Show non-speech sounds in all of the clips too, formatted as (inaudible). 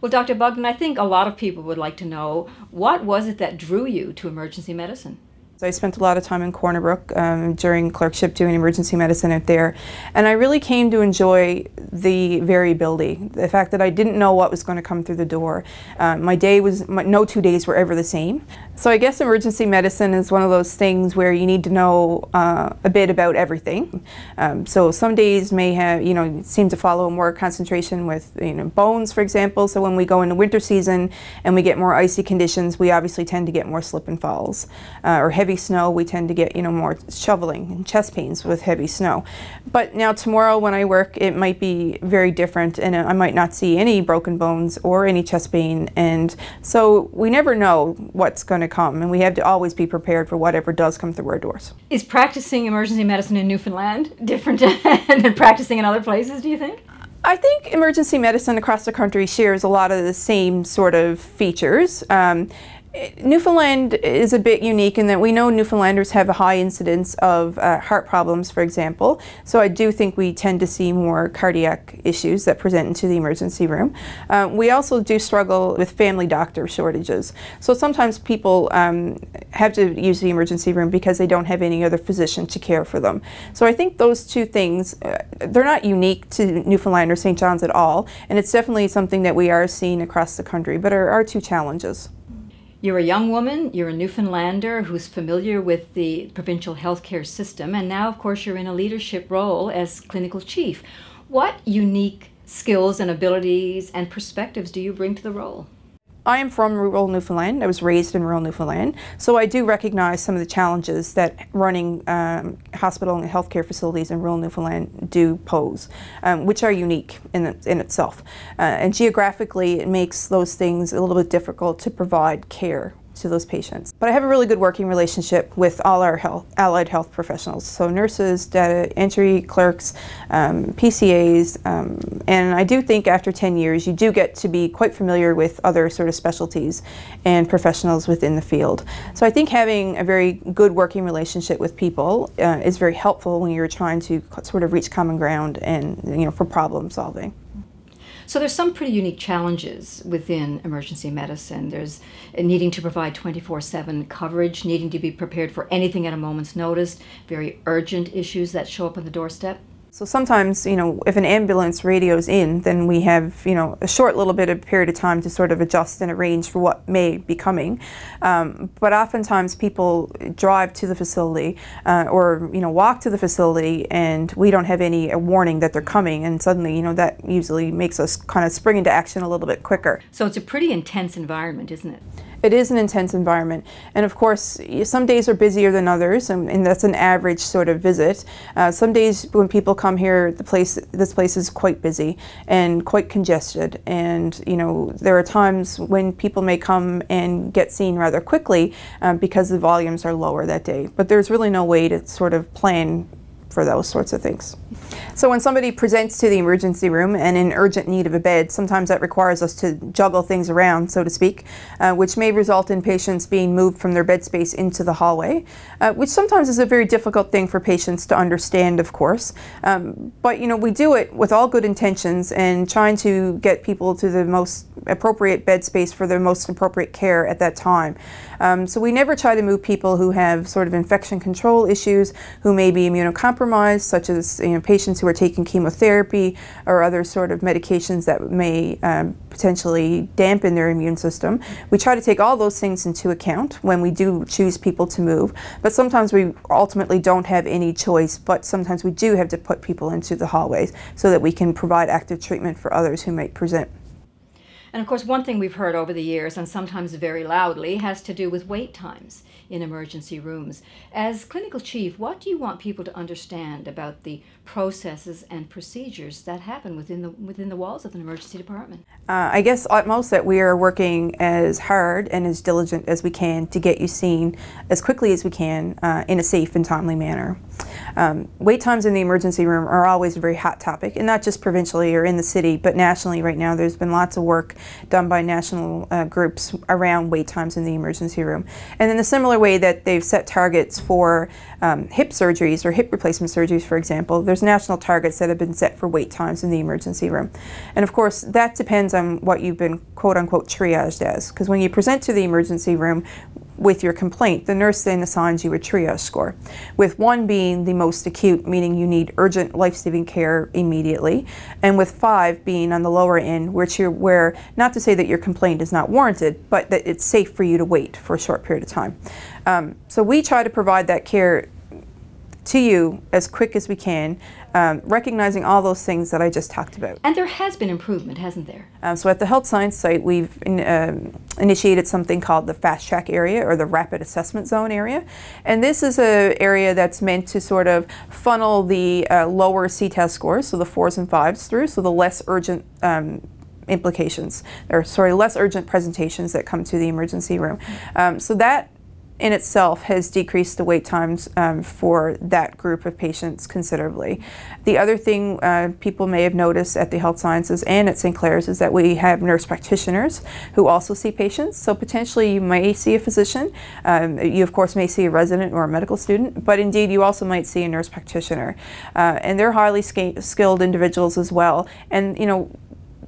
Well, Dr. Bugden, I think a lot of people would like to know what was it that drew you to emergency medicine? So I spent a lot of time in Corner Brook um, during clerkship doing emergency medicine out there, and I really came to enjoy the variability. The fact that I didn't know what was going to come through the door. Uh, my day was my, no two days were ever the same. So I guess emergency medicine is one of those things where you need to know uh, a bit about everything. Um, so some days may have you know seem to follow more concentration with you know bones, for example. So when we go into winter season and we get more icy conditions, we obviously tend to get more slip and falls uh, or heavy heavy snow, we tend to get, you know, more shoveling and chest pains with heavy snow. But now tomorrow when I work, it might be very different and I might not see any broken bones or any chest pain. And so we never know what's going to come and we have to always be prepared for whatever does come through our doors. Is practicing emergency medicine in Newfoundland different (laughs) than practicing in other places, do you think? I think emergency medicine across the country shares a lot of the same sort of features. Um, Newfoundland is a bit unique in that we know Newfoundlanders have a high incidence of uh, heart problems, for example. So I do think we tend to see more cardiac issues that present into the emergency room. Uh, we also do struggle with family doctor shortages. So sometimes people um, have to use the emergency room because they don't have any other physician to care for them. So I think those two things, uh, they're not unique to Newfoundland or St. John's at all. And it's definitely something that we are seeing across the country, but are, are two challenges. You're a young woman, you're a Newfoundlander who's familiar with the provincial healthcare system, and now, of course, you're in a leadership role as clinical chief. What unique skills and abilities and perspectives do you bring to the role? I am from rural Newfoundland. I was raised in rural Newfoundland, so I do recognize some of the challenges that running um, hospital and healthcare facilities in rural Newfoundland do pose, um, which are unique in, in itself. Uh, and geographically, it makes those things a little bit difficult to provide care to those patients. But I have a really good working relationship with all our health, allied health professionals, so nurses, data entry clerks, um, PCAs, um, and I do think after 10 years you do get to be quite familiar with other sort of specialties and professionals within the field. So I think having a very good working relationship with people uh, is very helpful when you're trying to sort of reach common ground and you know for problem solving. So there's some pretty unique challenges within emergency medicine. There's needing to provide 24/7 coverage, needing to be prepared for anything at a moment's notice, very urgent issues that show up on the doorstep. So sometimes, you know, if an ambulance radios in, then we have, you know, a short little bit of period of time to sort of adjust and arrange for what may be coming. Um, but oftentimes people drive to the facility uh, or, you know, walk to the facility and we don't have any warning that they're coming and suddenly, you know, that usually makes us kind of spring into action a little bit quicker. So it's a pretty intense environment, isn't it? It is an intense environment. And of course, some days are busier than others, and, and that's an average sort of visit. Uh, some days when people come here, the place, this place is quite busy and quite congested. And, you know, there are times when people may come and get seen rather quickly um, because the volumes are lower that day. But there's really no way to sort of plan for those sorts of things. So when somebody presents to the emergency room and in urgent need of a bed, sometimes that requires us to juggle things around, so to speak, uh, which may result in patients being moved from their bed space into the hallway, uh, which sometimes is a very difficult thing for patients to understand, of course. Um, but you know, we do it with all good intentions and trying to get people to the most appropriate bed space for their most appropriate care at that time. Um, so we never try to move people who have sort of infection control issues, who may be immunocompromised, such as you know, patients who are taking chemotherapy or other sort of medications that may um, potentially dampen their immune system. We try to take all those things into account when we do choose people to move, but sometimes we ultimately don't have any choice, but sometimes we do have to put people into the hallways so that we can provide active treatment for others who might present. And of course, one thing we've heard over the years, and sometimes very loudly, has to do with wait times in emergency rooms. As clinical chief, what do you want people to understand about the processes and procedures that happen within the within the walls of an emergency department? Uh, I guess at most that we are working as hard and as diligent as we can to get you seen as quickly as we can uh, in a safe and timely manner. Um, wait times in the emergency room are always a very hot topic, and not just provincially or in the city, but nationally right now. There's been lots of work done by national uh, groups around wait times in the emergency room. And in a similar way that they've set targets for um, hip surgeries or hip replacement surgeries, for example, there's national targets that have been set for wait times in the emergency room. And of course, that depends on what you've been quote unquote triaged as. Because when you present to the emergency room, with your complaint, the nurse then assigns you a triage score, with one being the most acute, meaning you need urgent life-saving care immediately, and with five being on the lower end, which you're where not to say that your complaint is not warranted, but that it's safe for you to wait for a short period of time. Um, so we try to provide that care to you as quick as we can, um, recognizing all those things that I just talked about. And there has been improvement, hasn't there? Um, so at the Health Science site, we've in, um, initiated something called the Fast Track area or the Rapid Assessment Zone area. And this is an area that's meant to sort of funnel the uh, lower CTAS scores, so the fours and fives through, so the less urgent um, implications, or sorry, less urgent presentations that come to the emergency room. Um, so that in itself has decreased the wait times um, for that group of patients considerably. The other thing uh, people may have noticed at the Health Sciences and at St. Clare's is that we have nurse practitioners who also see patients. So potentially you may see a physician. Um, you of course may see a resident or a medical student, but indeed you also might see a nurse practitioner. Uh, and they're highly skilled individuals as well. And you know,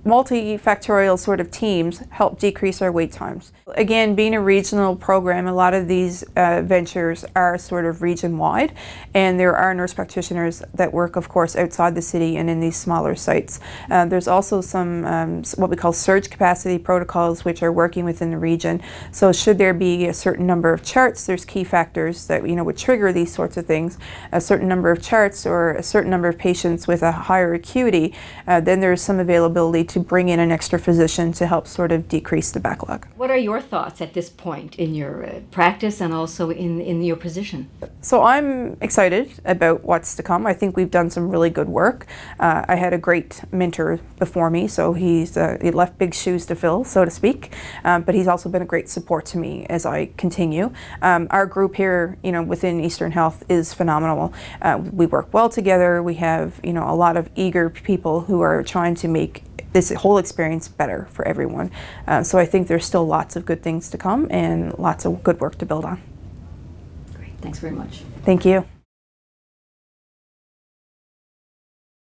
multifactorial sort of teams help decrease our wait times. Again, being a regional program, a lot of these uh, ventures are sort of region wide, and there are nurse practitioners that work, of course, outside the city and in these smaller sites. Uh, there's also some um, what we call surge capacity protocols, which are working within the region. So, should there be a certain number of charts, there's key factors that you know would trigger these sorts of things. A certain number of charts or a certain number of patients with a higher acuity, uh, then there's some availability to bring in an extra physician to help sort of decrease the backlog. What are your thoughts at this point in your uh, practice and also in, in your position? So I'm excited about what's to come. I think we've done some really good work. Uh, I had a great mentor before me, so he's uh, he left big shoes to fill, so to speak. Um, but he's also been a great support to me as I continue. Um, our group here, you know, within Eastern Health is phenomenal. Uh, we work well together. We have, you know, a lot of eager people who are trying to make this whole experience better for everyone. Uh, so I think there's still lots of good things to come and lots of good work to build on. Great. Thanks very much. Thank you.